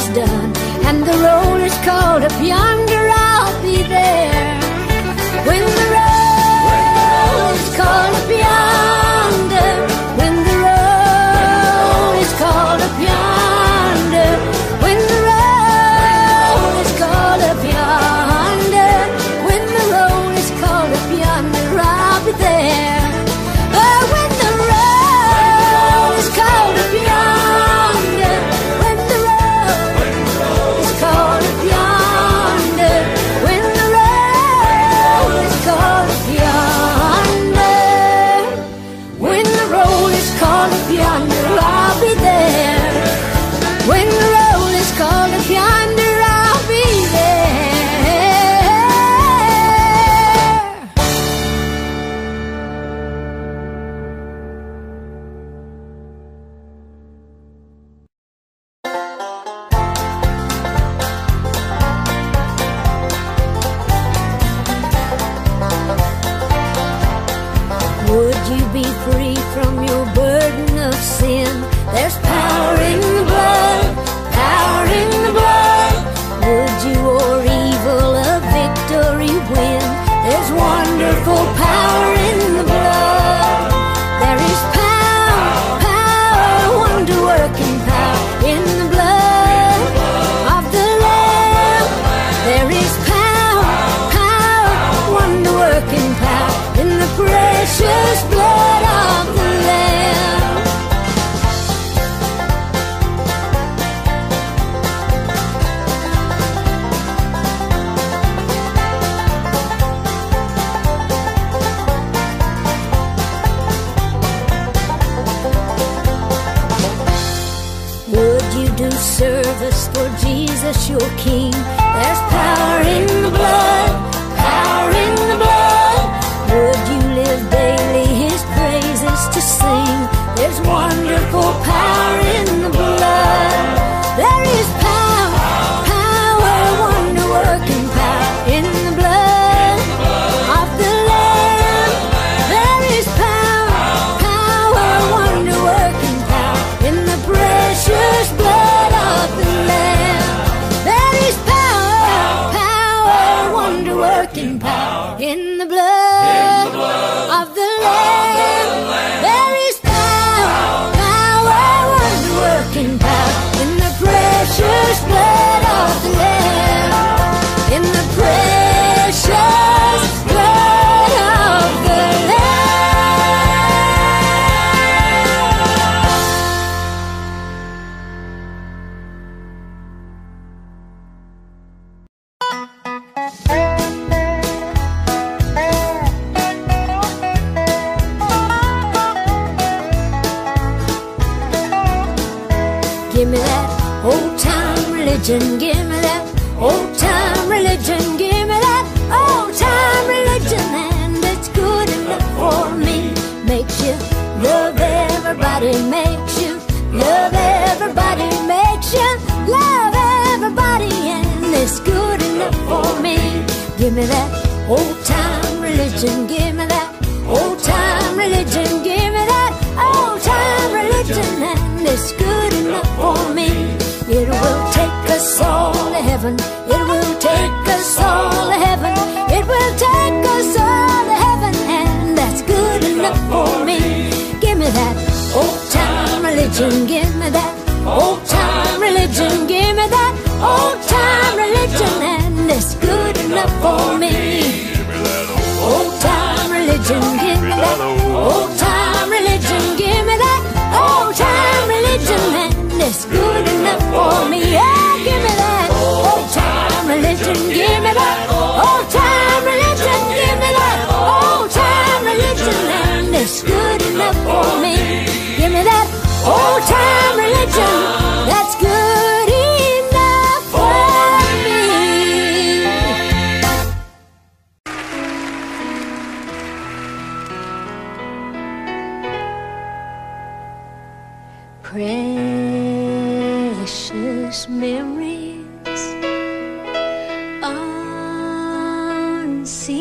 is done and the road is called up yonder, I'll be there. Give me that old time religion. Give me that old time religion. Give me that old time religion. And it's good enough for me. It will take us all to heaven. It will take us all to heaven. It will take us all to heaven. And that's good enough for me. Give me that old time religion. Give me that old time religion. Give me that old time religion up for me. Old time religion. Give me that old time religion. Give me that old time religion. And it's good enough for me. Yeah, give me that old time religion. Give me that old time religion. Give me that old time religion. And it's good enough for me. Give me that old time religion. see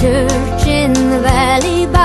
church in the valley.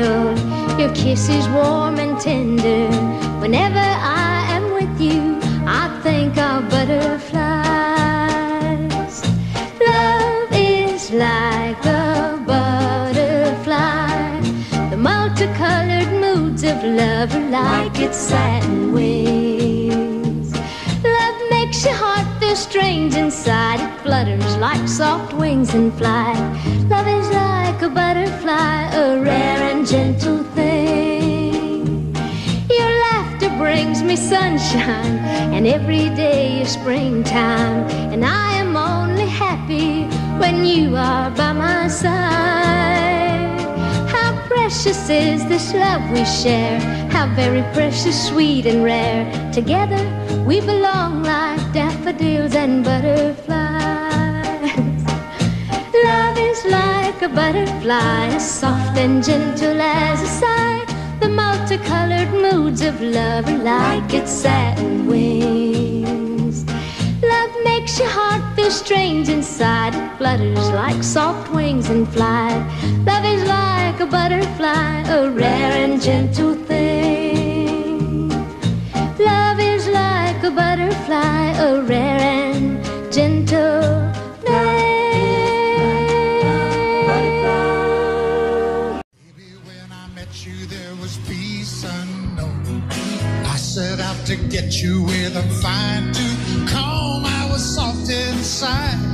Your kiss is warm and tender. Whenever I am with you, I think of butterflies. Love is like a butterfly. The multicolored moods of love are like its satin wings. Love makes your heart feel strange inside. It flutters like soft wings and flies. time, and I am only happy when you are by my side. How precious is this love we share, how very precious, sweet, and rare. Together we belong like daffodils and butterflies. love is like a butterfly, as soft and gentle as a sigh. The multicolored moods of love are like its satin wings makes your heart feel strange inside. It flutters like soft wings and fly. Love is like a butterfly, a rare and gentle thing. Love is like a butterfly, a rare and gentle thing. Baby, when I met you, there was peace unknown. I set out to get you with a fine tooth comb sign.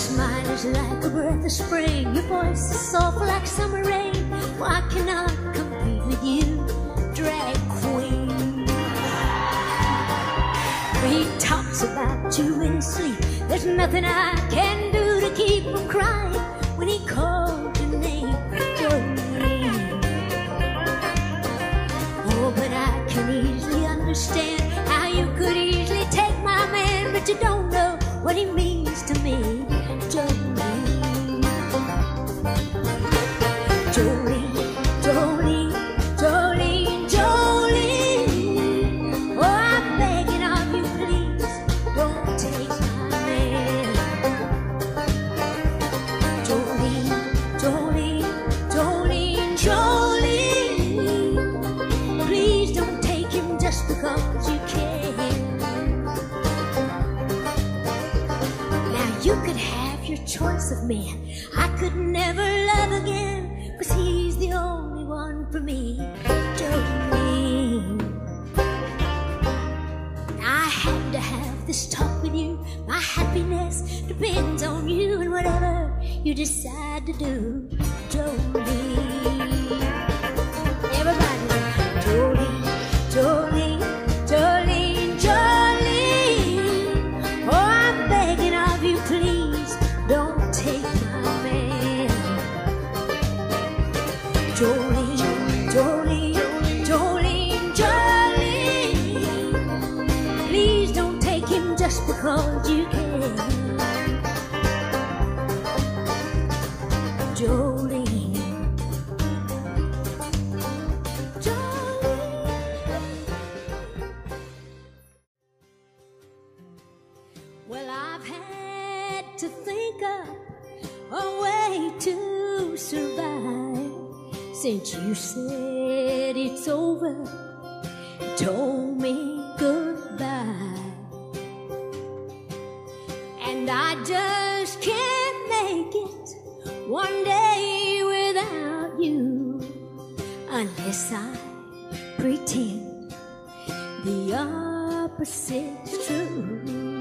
smile is like a breath of spring. Your voice is soft like summer rain. For I cannot compete with you, drag queen. He talks about you in sleep. There's nothing I can do to keep from crying when he calls your name, Jolene. Oh, but I can easily understand how you could easily take my man, but you don't know what he means. of me, I could never love again, cause he's the only one for me, Jolene. I had to have this talk with you. My happiness depends on you and whatever you decide to do, Jolene. opposite is true.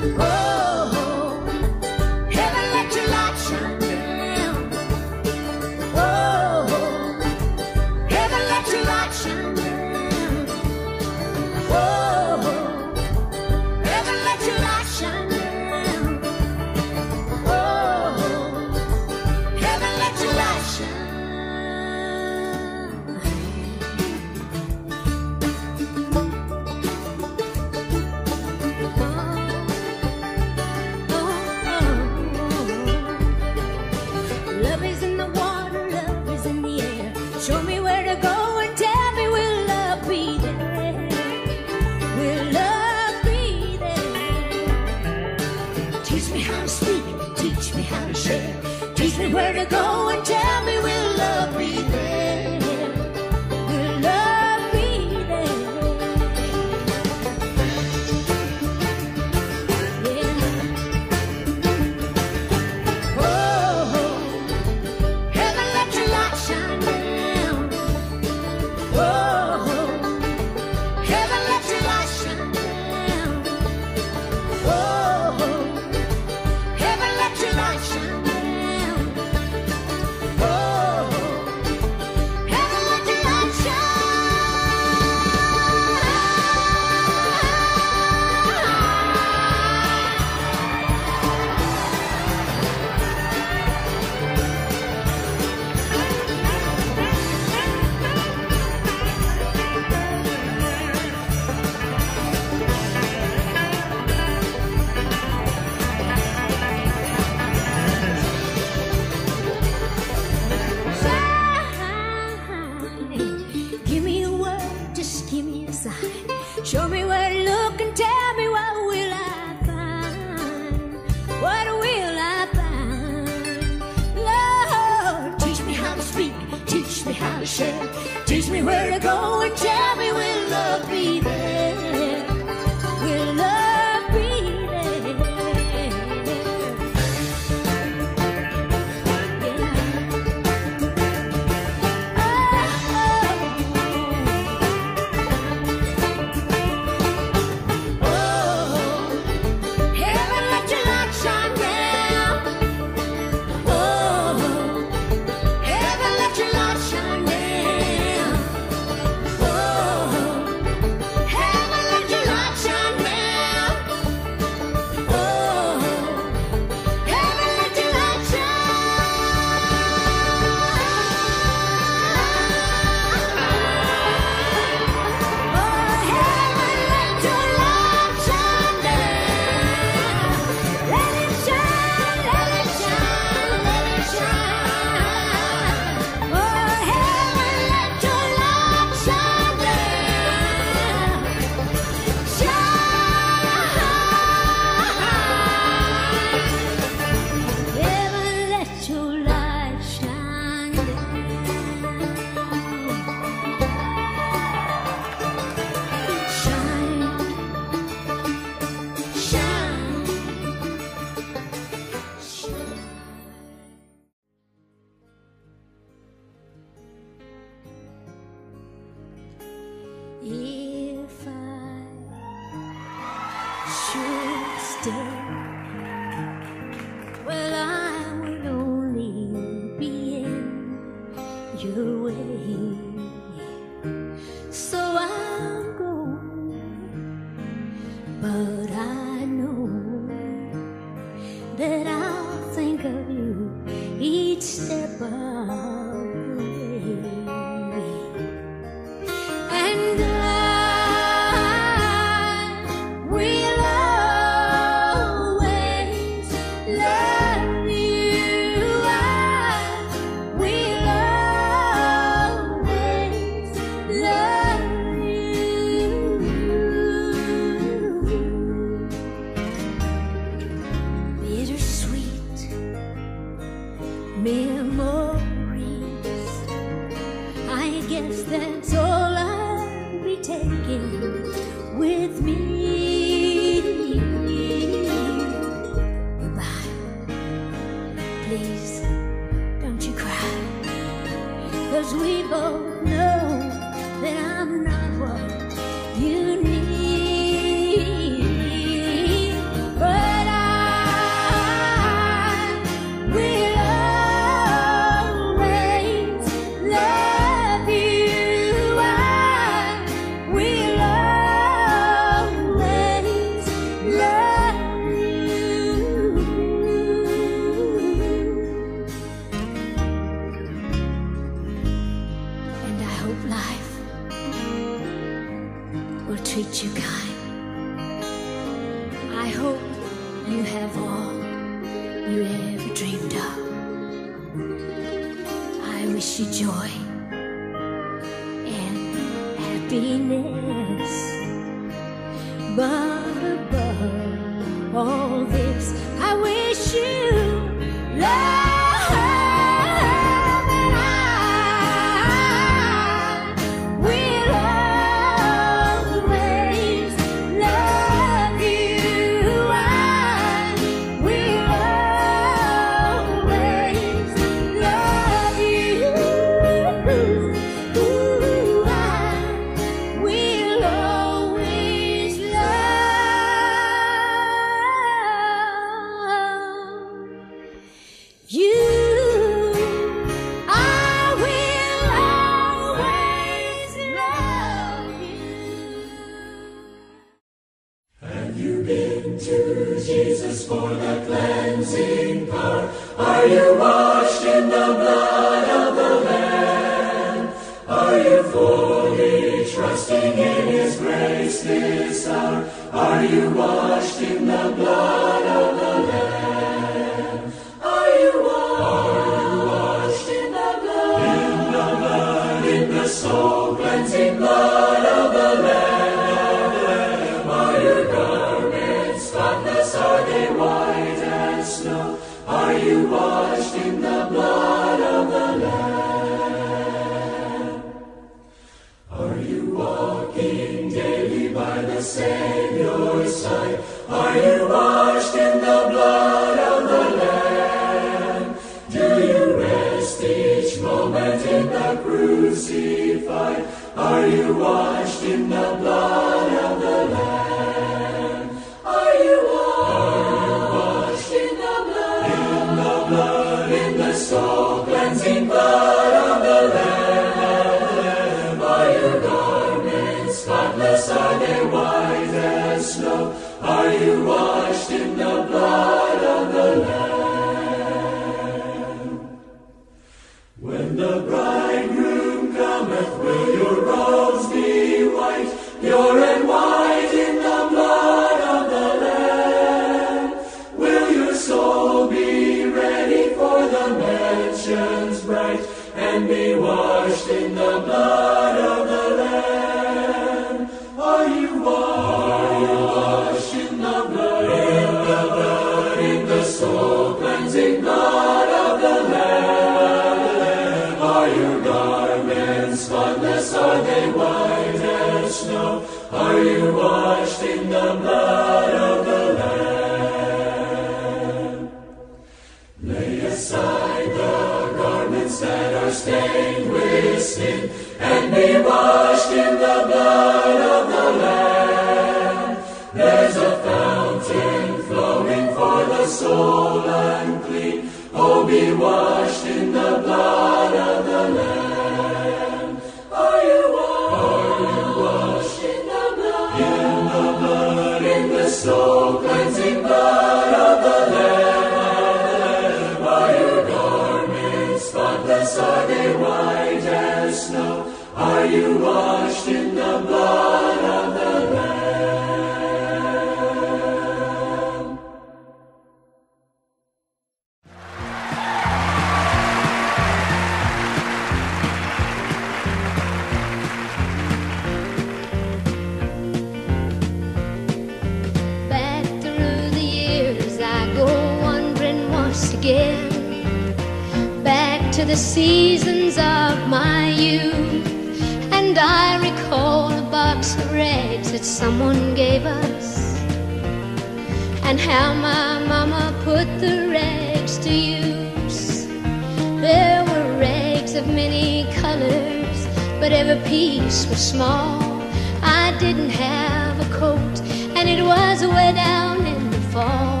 Way down in the fall.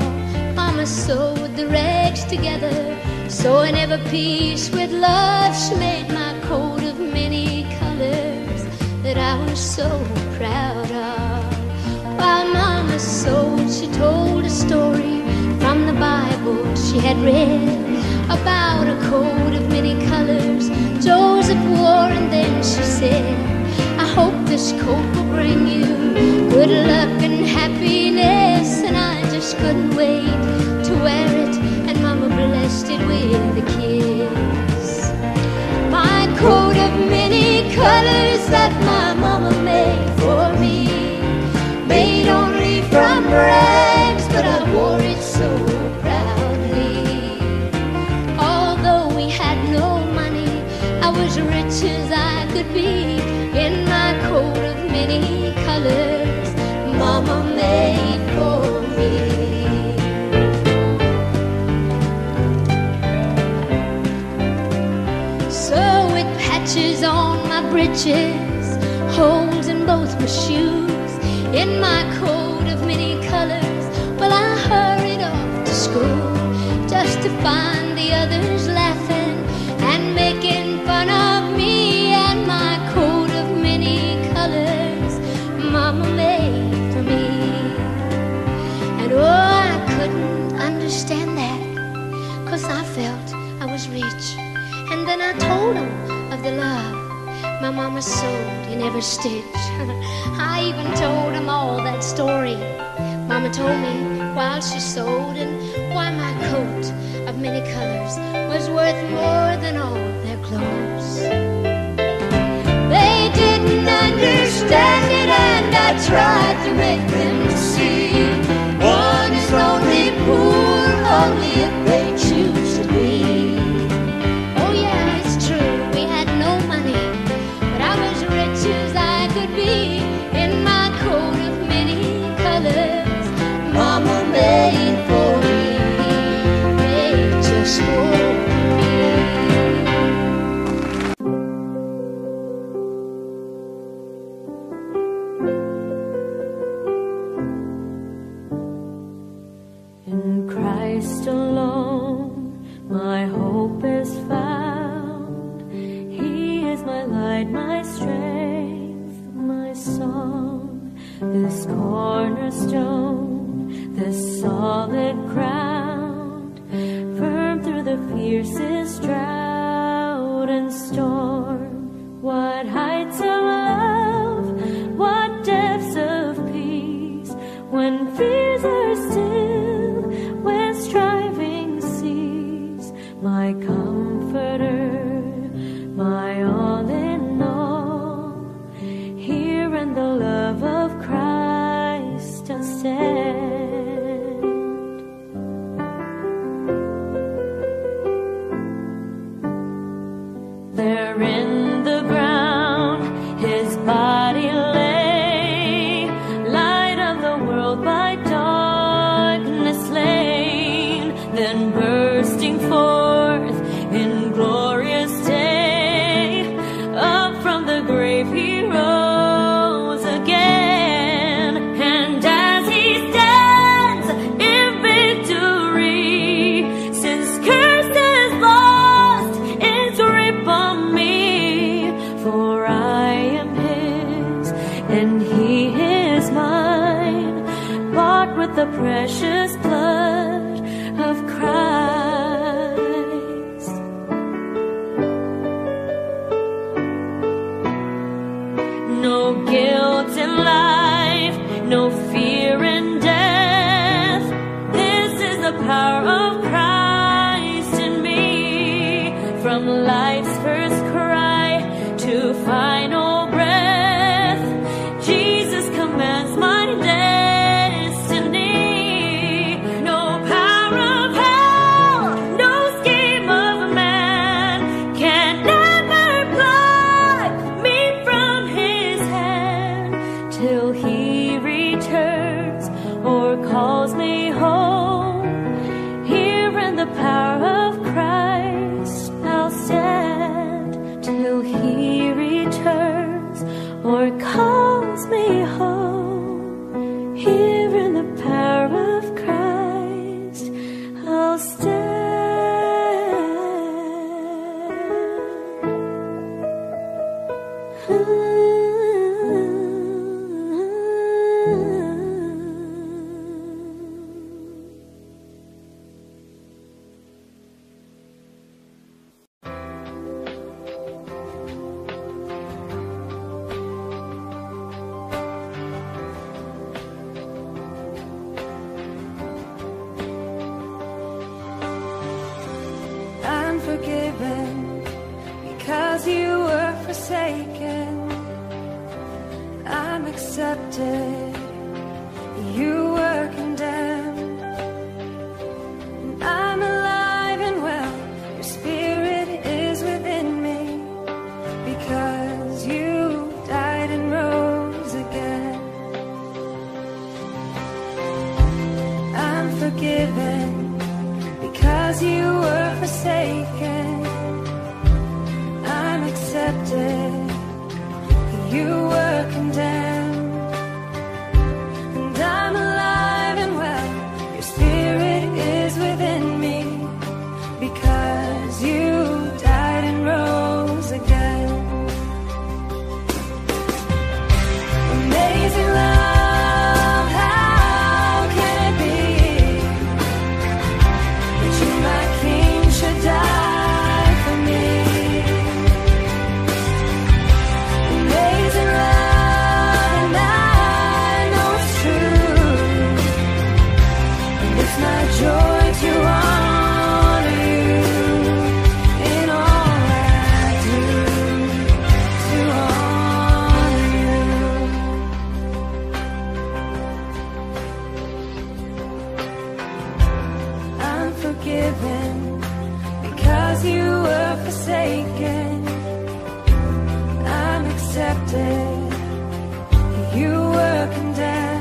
Mama sewed the rags together, sewing every piece with love. She made my coat of many colors that I was so proud of. While Mama sewed, she told a story from the Bible she had read about a coat of many colors Joseph wore, and then she said, I hope this coat will bring you good luck and happiness. Just couldn't wait to wear it, and Mama blessed it with a kiss. My coat of many colors that my mama made for me, made only from rags, but I wore it so proudly. Although we had no money, I was rich as I could be riches, holes in both my shoes, in my coat of many colors. Well, I hurried off to school just to find the others laughing and making fun of me and my coat of many colors. Mama made for me, and oh, I couldn't understand that, cause I felt I was rich. And then I told them of the love my mama sewed in every stitch. I even told him all that story. Mama told me while she sewed and why my coat of many colors was worth more than all their clothes. They didn't understand it and I tried to make them see. One is only poor, only power. and down.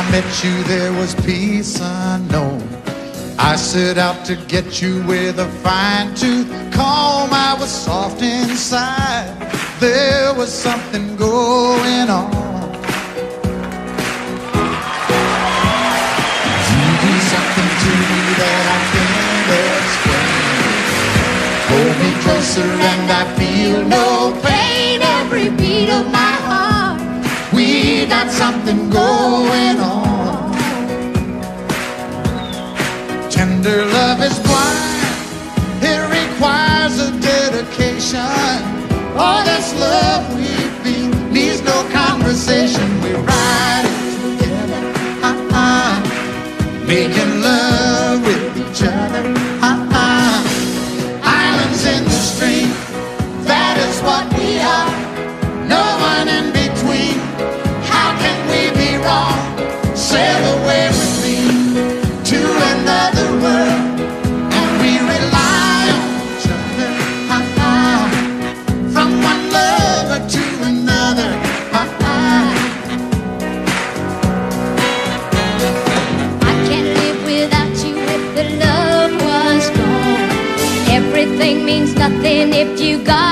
I met you, there was peace unknown. I set out to get you with a fine tooth comb. I was soft inside. There was something going on. You do something to me that I can't explain. Hold me closer and I feel no pain every beat of my got something going on. Tender love is blind, it requires a dedication. All this love we feel needs no conversation. We ride it together, uh-uh. making God.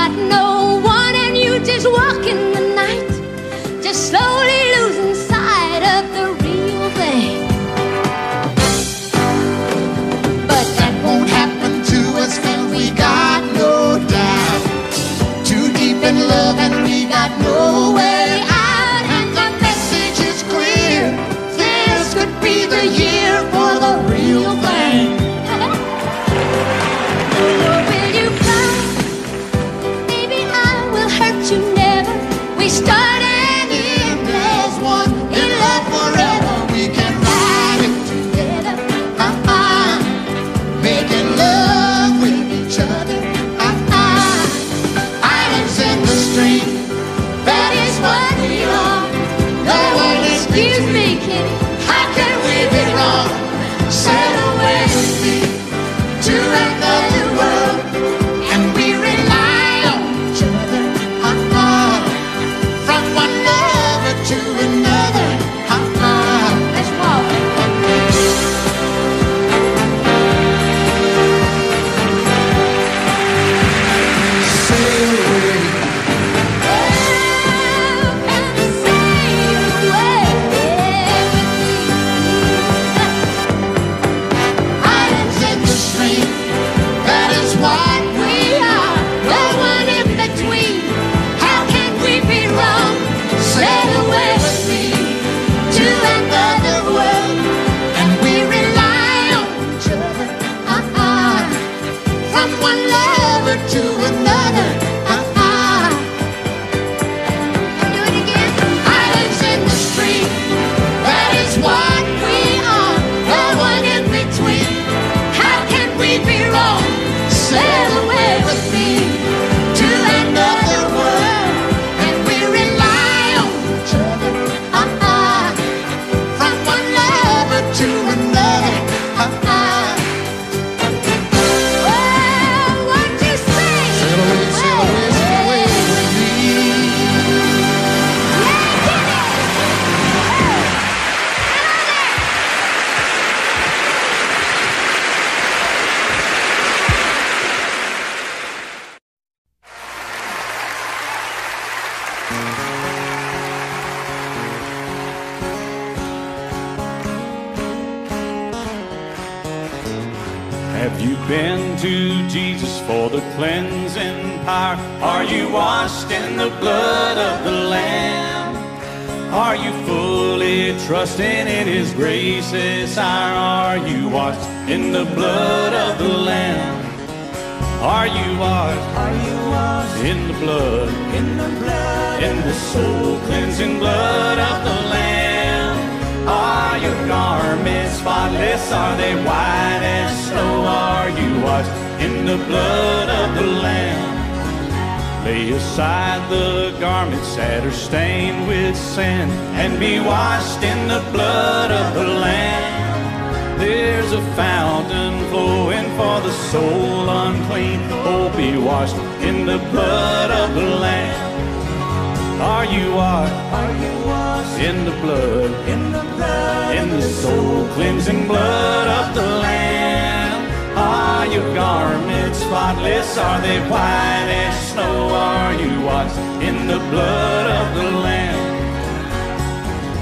Spotless? Are they white as snow? Are you washed in the blood of the Lamb? Lay aside the garments that are stained with sin and be washed in the blood of the Lamb. There's a fountain flowing for the soul unclean. Oh, be washed in the blood of the Lamb. Are you washed? Are you washed in the blood? In the blood, in the soul cleansing blood of the Lamb. Are your garments spotless? Are they white as snow? Are you washed in the blood of the Lamb?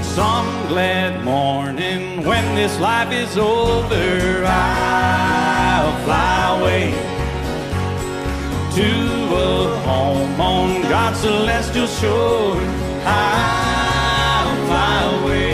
Some glad morning when this life is over, I'll fly away to a home on God's celestial shore. I'll fly away.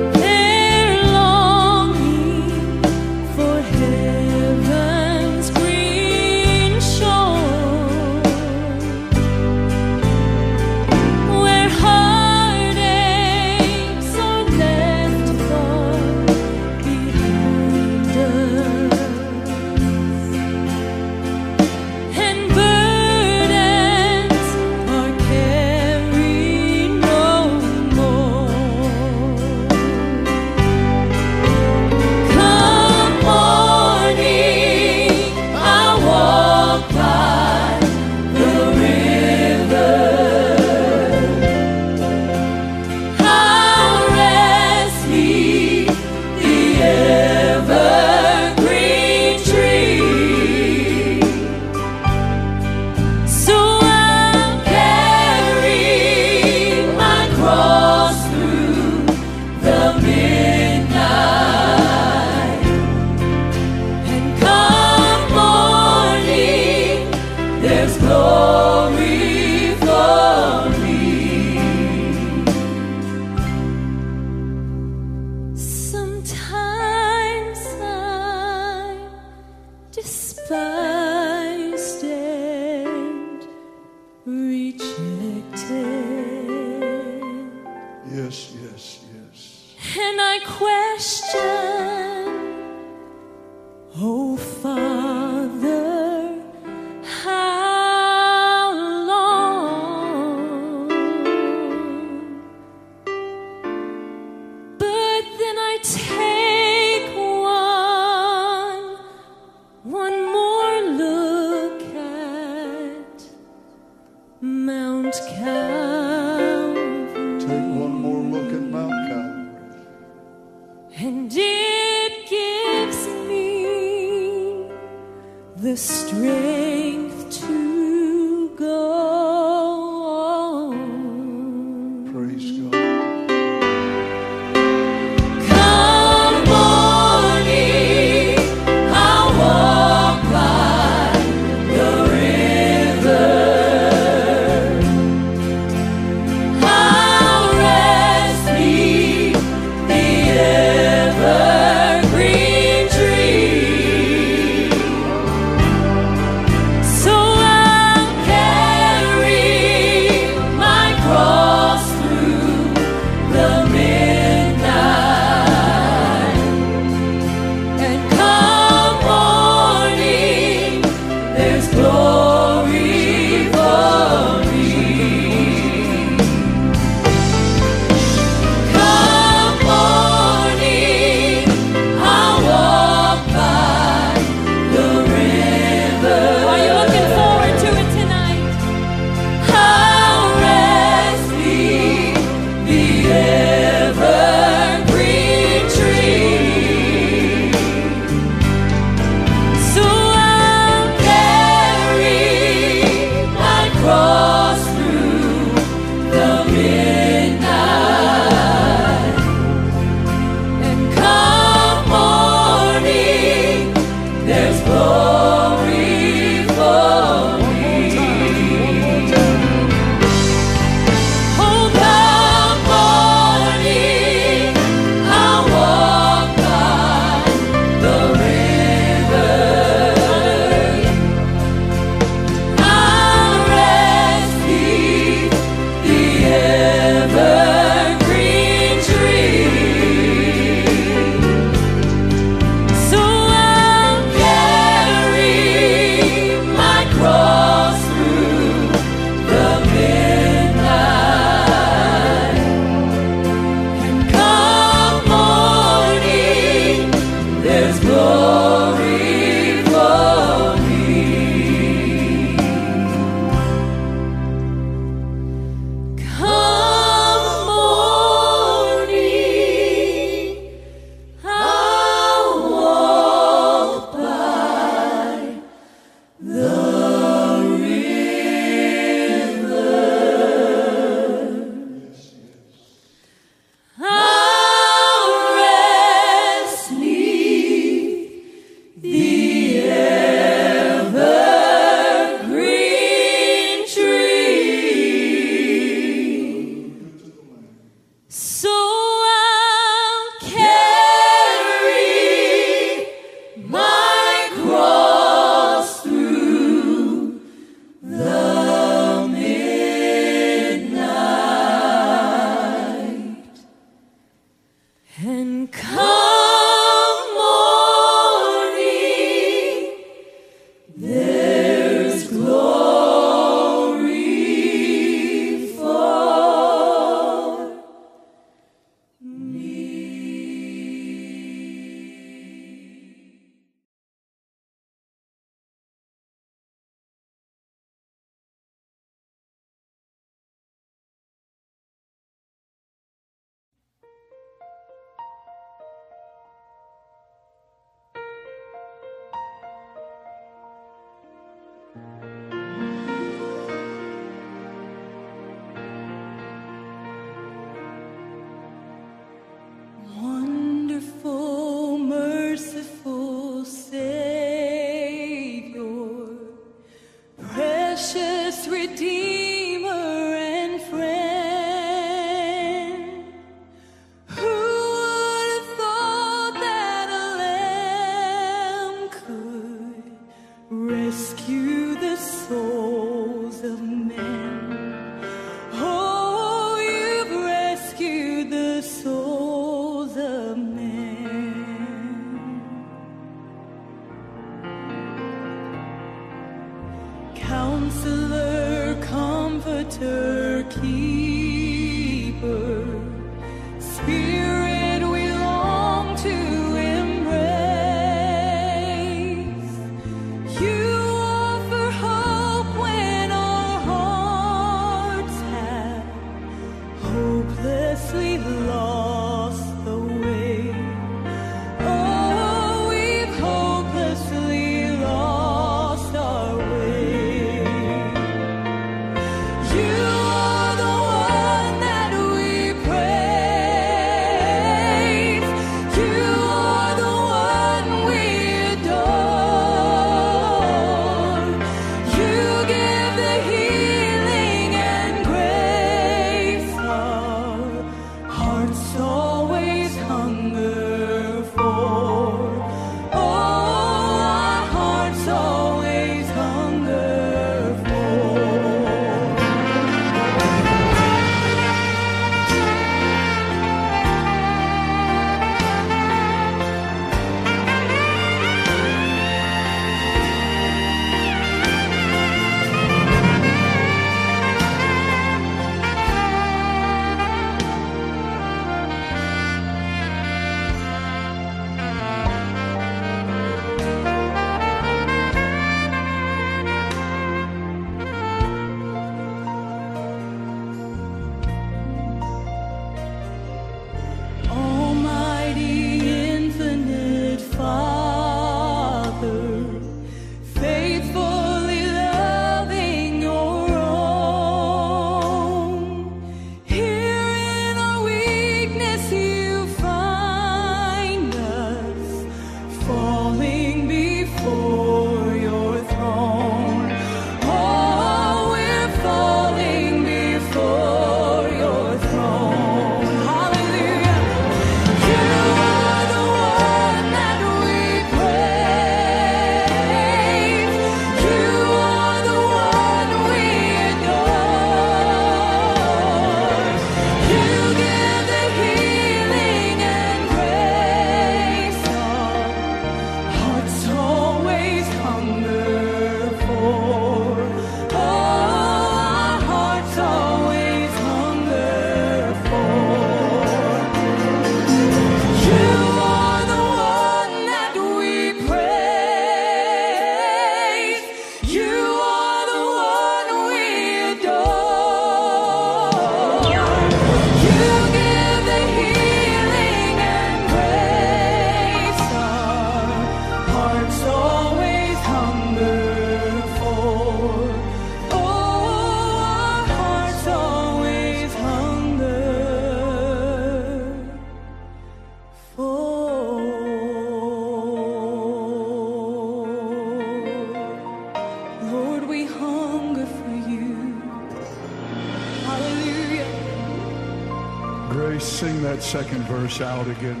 Second verse out again,